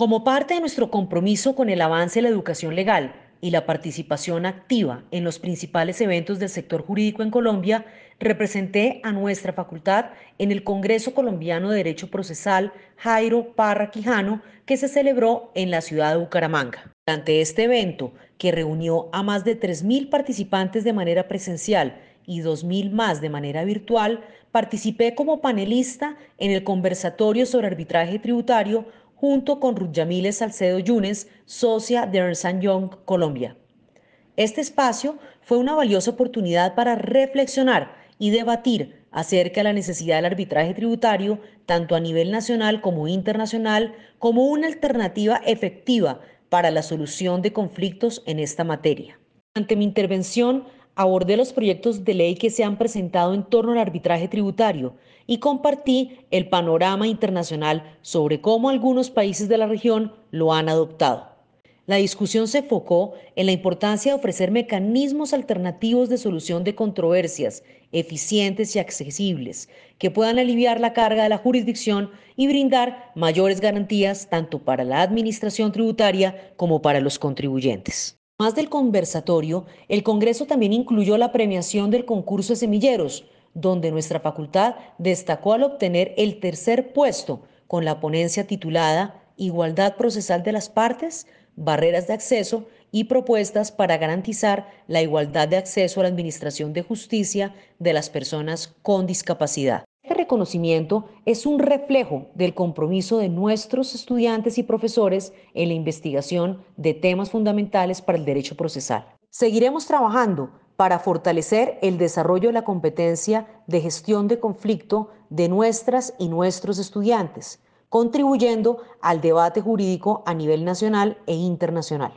Como parte de nuestro compromiso con el avance de la educación legal y la participación activa en los principales eventos del sector jurídico en Colombia, representé a nuestra facultad en el Congreso Colombiano de Derecho Procesal Jairo Parra Quijano, que se celebró en la ciudad de Bucaramanga. Durante este evento, que reunió a más de 3.000 participantes de manera presencial y 2.000 más de manera virtual, participé como panelista en el conversatorio sobre arbitraje tributario junto con Ruth Yamile Salcedo Yunes, socia de Ernst Young Colombia. Este espacio fue una valiosa oportunidad para reflexionar y debatir acerca de la necesidad del arbitraje tributario, tanto a nivel nacional como internacional, como una alternativa efectiva para la solución de conflictos en esta materia. Ante mi intervención, abordé los proyectos de ley que se han presentado en torno al arbitraje tributario y compartí el panorama internacional sobre cómo algunos países de la región lo han adoptado. La discusión se enfocó en la importancia de ofrecer mecanismos alternativos de solución de controversias eficientes y accesibles que puedan aliviar la carga de la jurisdicción y brindar mayores garantías tanto para la administración tributaria como para los contribuyentes. Más del conversatorio, el Congreso también incluyó la premiación del concurso de semilleros, donde nuestra facultad destacó al obtener el tercer puesto con la ponencia titulada Igualdad procesal de las partes, barreras de acceso y propuestas para garantizar la igualdad de acceso a la administración de justicia de las personas con discapacidad. Reconocimiento es un reflejo del compromiso de nuestros estudiantes y profesores en la investigación de temas fundamentales para el derecho procesal. Seguiremos trabajando para fortalecer el desarrollo de la competencia de gestión de conflicto de nuestras y nuestros estudiantes, contribuyendo al debate jurídico a nivel nacional e internacional.